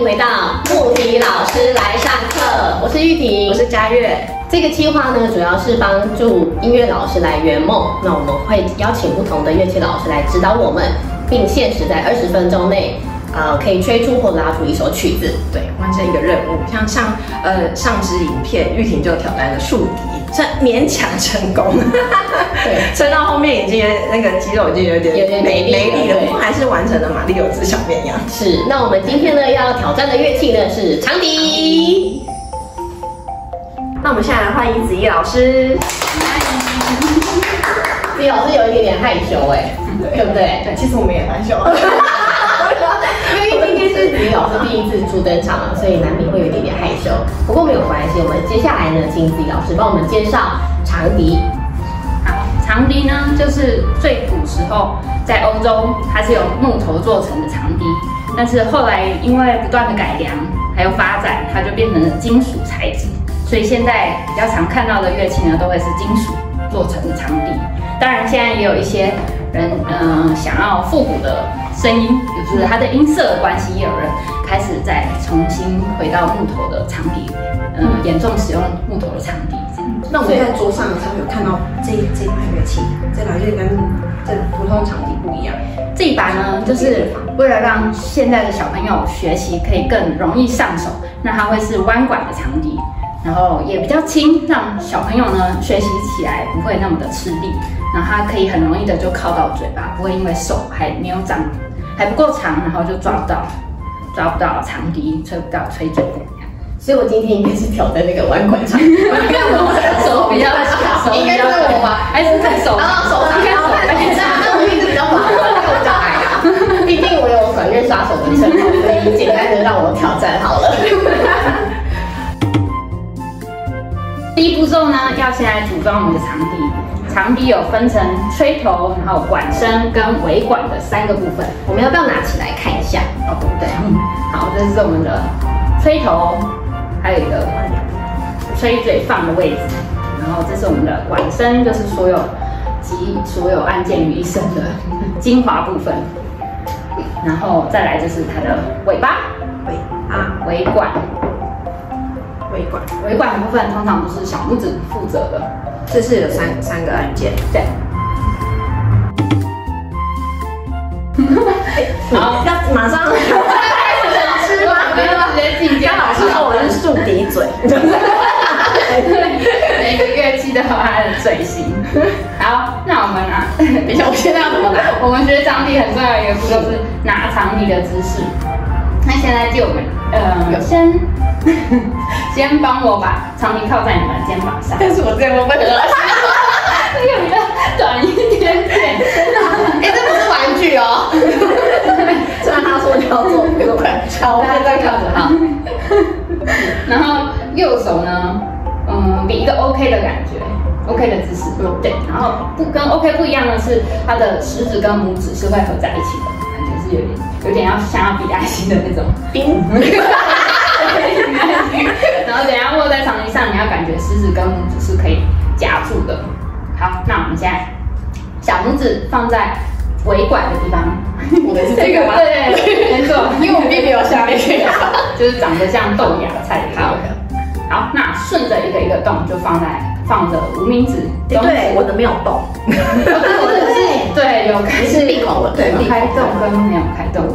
回到木笛老师来上课，我是玉婷，我是佳悦。这个计划呢，主要是帮助音乐老师来圆梦。那我们会邀请不同的乐器老师来指导我们，并限时在二十分钟内，呃，可以吹出或拉出一首曲子。对，完成一个任务。像上呃上支影片，玉婷就挑战了竖笛，这勉强成功。对，撑到后面已经那个肌肉已经有点有点没力了没力了，不过还是完成了玛丽有只小绵羊。是，那我们今天呢要挑战的乐器呢是长笛。那我们现在来欢迎子怡老师。李老师有一点点害羞哎，对不对？对，其实我们也害羞。因为今天是李老师第一次初登场，所以难免会有一点点害羞。不过没有关系，我们接下来呢，请李老师帮我们介绍长笛。好，长笛呢，就是最古时候在欧洲，它是由木头做成的长笛，但是后来因为不断的改良还有发展，它就变成了金属材质，所以现在比较常看到的乐器呢，都会是金属做成的长笛。当然，现在也有一些人，嗯、想要复古的声音，就是它的音色的关系，也有人开始再重新回到木头的场地，嗯、严重使用木头的场地。那我们在桌上的时候有看到这这把乐器，这把乐器跟这普通场地不一样。这一把呢，就是为了让现在的小朋友学习可以更容易上手，那它会是弯管的长笛，然后也比较轻，让小朋友呢学习起来不会那么的吃力，然后它可以很容易的就靠到嘴巴，不会因为手还没有长还不够长，然后就抓不到抓不到长笛，吹不到吹嘴部。所以我今天应该是挑战那个弯管长笛，手比较小，应该是我吧？还是在手？然后手上，然后那我一直比较麻烦，我比较矮啊。毕竟我有管乐杀手的称号，所以简单的让我挑战好第一步骤呢，要先来组装我们的长笛。长笛有分成吹头、然后管身跟尾管的三个部分。我们要不要拿起来看一下？哦，对不对？嗯，好，这是我们的吹头，还有一个吹嘴放的位置。然后这是我们的管身，就是所有集所有按键于一身的精华部分。然后再来就是它的尾巴，尾啊，尾管。尾管，的部分通常都是小拇指负责的。这是有三三个按键。对。好，要马上老师吗？没有直接进阶老师说我是竖笛嘴。每个乐器都有它的嘴型。好，那我们啊，等一下，我现在要怎么拿？我们学长笛很重要的一个步骤是拿长笛的姿势。那现在就我们，呃，先 先帮我把长笛靠在你们的肩膀上，但是我这个不合适。这个比较短一点点。哎，这不是玩具哦。虽然他说要做尾管，好，我现在看着哈。然后右手呢，嗯，比一个 OK 的感觉，OK 的姿势，对。然后不跟 OK 不一样的是，它的食指跟拇指是会合在一起的，感觉是有点有点要像要比爱心的那种冰。然后等下握在长笛上，你要感觉食指跟拇指是可以夹住的。好，那我们现在小拇指放在尾管的地方，我的是这个吗？对，没错，因为我们并没有下面这个。就是长得像豆芽菜的样子。好，那顺着一个一个洞就放在放着无名指，对，我的没有动。或者是对有开是闭口了，对有开洞跟没有开洞，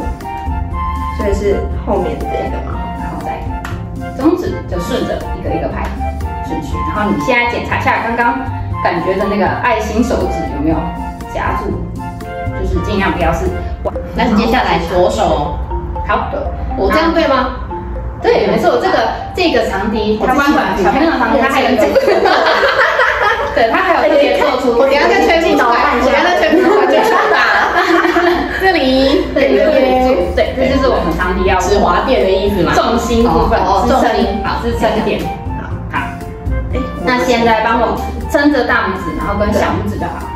所以是后面这个嘛。然后再中指就顺着一个一个拍顺序，然后你现在检查一下刚刚感觉的那个爱心手指有没有夹住，就是尽量不要是。那接下来左手，好的，我这样对吗？对，没错，这个这个长笛，它弯管小朋友的长笛，它还有这个，对，它还有特别做出，我等下再吹不出来，我等下再吹不出来就出大了。这里，对对对，这就是我们长笛要指滑垫的意思嘛？重心部分，哦，支重心，撑，好，支撑点。好，好，哎，那现在帮我撑着大拇指，然后跟小拇指就好，好，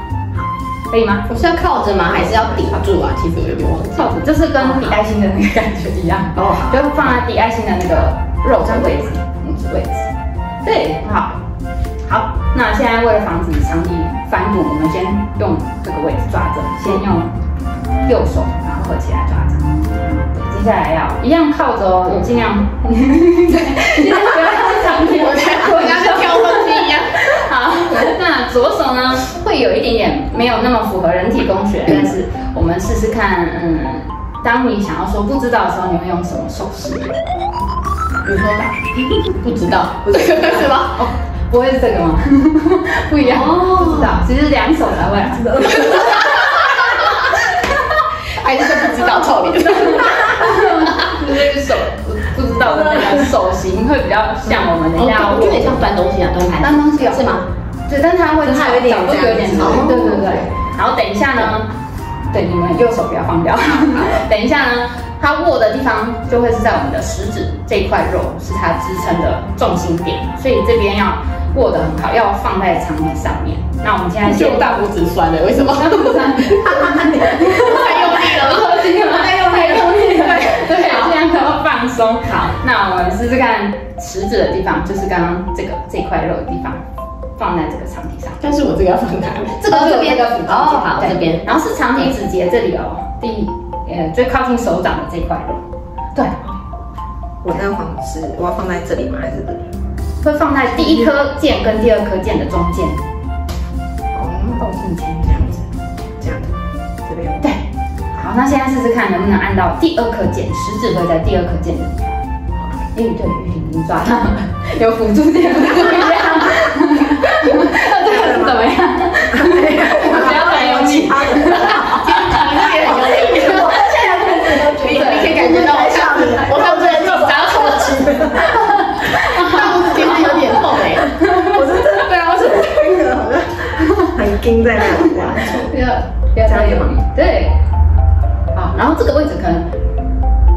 可以吗？我是要靠着吗？还是要抵住啊？其实我有点忘记。靠着，就是跟比爱心的那个感觉一样，哦，好，就放在比爱心的那个肉的位置，拇指位置。对，好，好。那现在为了防止长笛翻滚，我们先用这个位置抓着，先用右手，然后合起来抓着。对，接下来要一样靠着哦，尽量，对，尽量不要长期我我刚才挑东西一样。好，那左手呢会有一点点没有那么符合人体工学，但是我们试试看，嗯，当你想要说不知道的时候，你会用什么手势？你说吧，不知道，不知道是吧？哦，不会是这个吗？不一样，不知道，其实两手才会。还是不知道，臭脸。就是手不不知道的那个手型会比较像我们的样，有点像搬东西啊，端盘搬东西是吗？对，但它会它有点角度有点长，对对对。然后等一下呢，对，你们右手不要放掉。等一下呢，它握的地方就会是在我们的食指这一块肉，是它支撑的重心点，所以这边要握得很好，要放在长椅上面。那我们现在就大拇指酸了，为什么？大拇指酸，太用力了，今天太用太用力了，对，现在都要放松。好，那我们试试看食指的地方，就是刚刚这个这块肉的地方，放在这个长体上。但是我这个要放哪里？这个这边的哦，好，这边。然后是长体指节这里哦，第呃最靠近手掌的这块肉。对，我那黄是我要放在这里吗？还是这里？会放在第一颗键跟第二颗键的中间。动进前这样子，这样子，这边对，好，那现在试试看能不能按到第二颗键，食指会在第二颗键的地方。哎，对，玉婷已经抓到，有辅助键，不一样。这个是怎么样？不要再用力，今天很用力。你你可以感觉到我像我刚才紧张抽筋，大拇指今天有点痛哎，我是真的对啊，我是真的好像很筋在那里。不要不要太用力，对。好，然后这个位置可能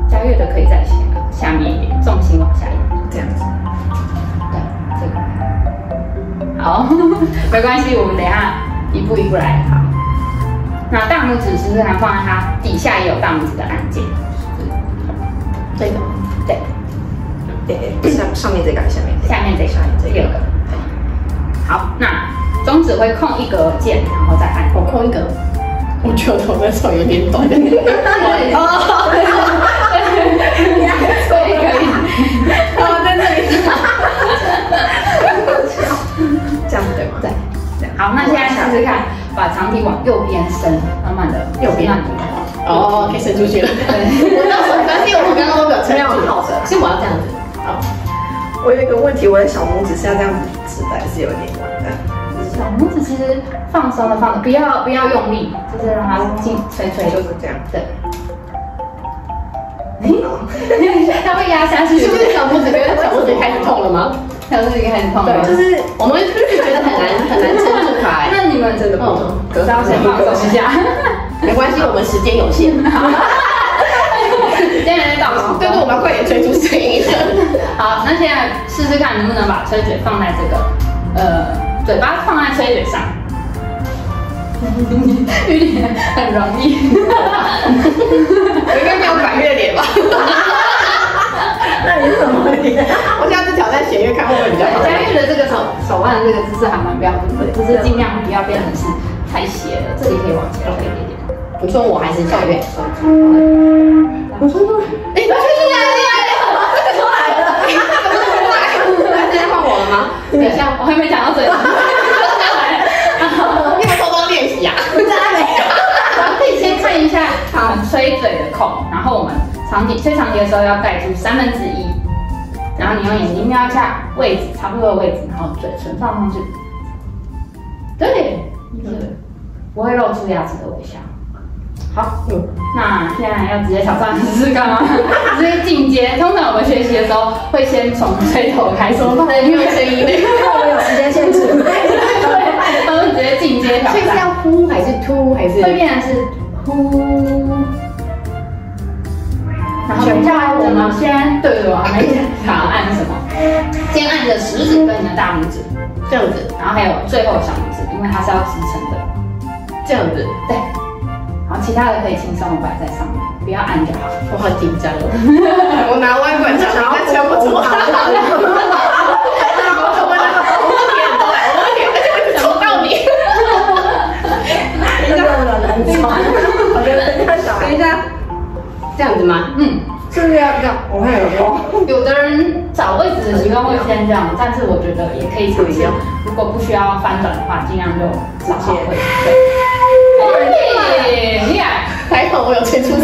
嘉悦的可以在下下面一点，重心往下一点，这样子。好，没关系，我们等一下一步一步来。好，那大拇指试试看，放在它底下也有大拇指的按键，这个，对，对，上上面这个，下面下面这个，下面这个。好，那中指会空一格键，然后再按。我空一格，我觉得我的手有点短。哦，可以可以。好，那现在试试看，把长体往右边伸，慢慢的右边。哦，可以伸出去了。对。我到时发现我刚刚都没有这样子好的，所以我要这样子。好。我有一个问题，我的小拇指是要这样子指的，还是有点的？小拇指其实放松的放的，不要不要用力，就是让它进垂垂，就是这样。对。它会压下去。是不是小拇指跟小拇指开始痛了吗？小拇指开始痛了。对，就是我们就是觉得很难很难撑真的不痛？隔要先放松一下。没关系，我们时间有限。时间还在倒数。对对，我们要快点吹出声音。好，那现在试试看能不能把吹嘴放在这个呃嘴巴放在吹嘴上。有点很容易。我应该没有反月脸吧？那你怎么脸？我下次挑战弦月看会不会比较手腕的这个姿势还蛮标准的，就是尽量不要变成是太斜了，这里可以往前推一点点。你说我还是跳跃？我说说，哎，出来了，这个出来了，怎么出来？现在换我了吗？等一下，我还没讲到嘴。你有偷偷练习啊？真的没有。可以先看一下吹嘴的孔，然后我们长体吹长体的时候要盖住三分之一，然后你用眼睛瞄一下位置，差不多的位置，然后嘴唇放上去。对，是不会露出牙齿的微笑。好，那现在要直接挑战试试干嘛？直接进阶。通常我们学习的时候会先从吹头开始，对，因为声音，因为我们有时间限制。对，他们直接进阶挑战。所以是要呼还是突还是？会变成是呼。然后等下我们先，对对，我还没想按什么，先按着食指跟你的大拇指，这样子，然后还有最后小拇指，因为它是要支撑的，这样子，对。然后其他的可以轻松的摆在上面，不要按就好。我好紧张 哦，我拿歪拐杖，想要敲不出需要翻转的话，尽量就直接会。对，厉害！还好我有吹出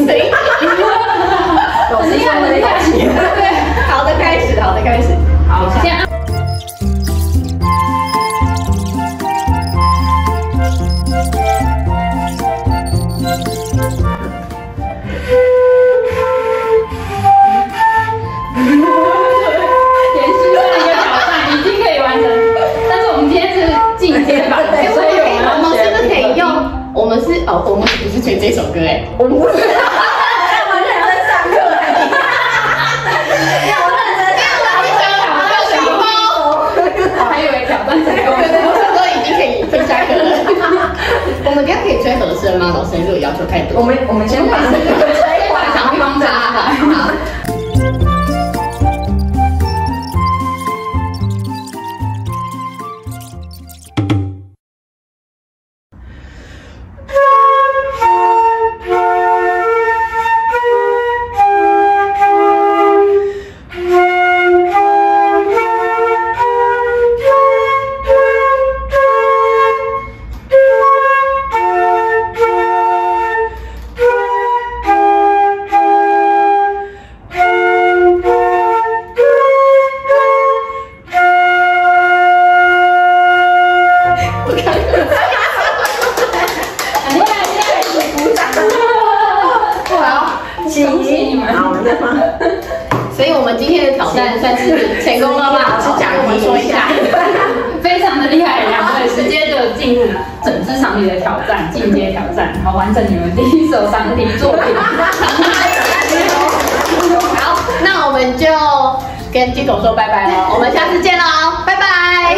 哦，我们不是吹这首歌哎，我们不是，我认真上课哎，要认真上课，还以为挑战成功，都已经可以吹下课了。我们等下可以吹和声吗？老师如果要求太多，我们我们先把这个吹完，长方。进入整支长笛的挑战，进阶挑战，然后完成你们第一首长笛作品。好，那我们就跟金总说拜拜了，我们下次见喽，拜拜。